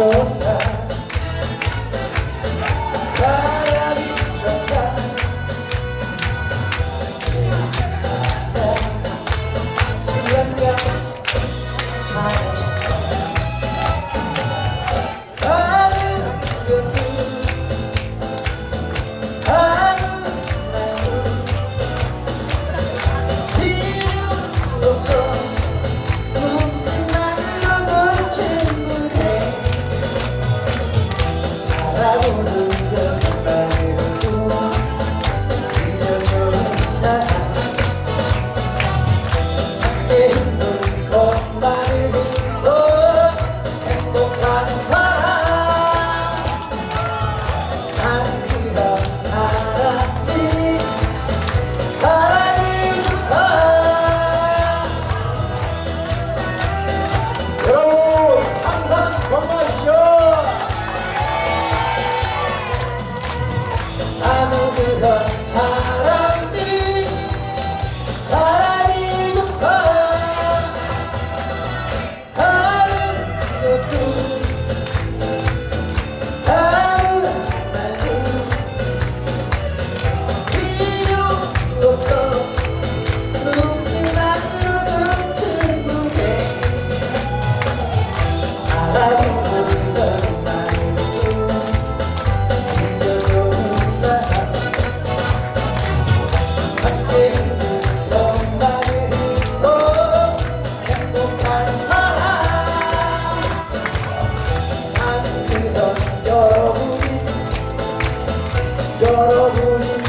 안녕하세요. all over the para bonito.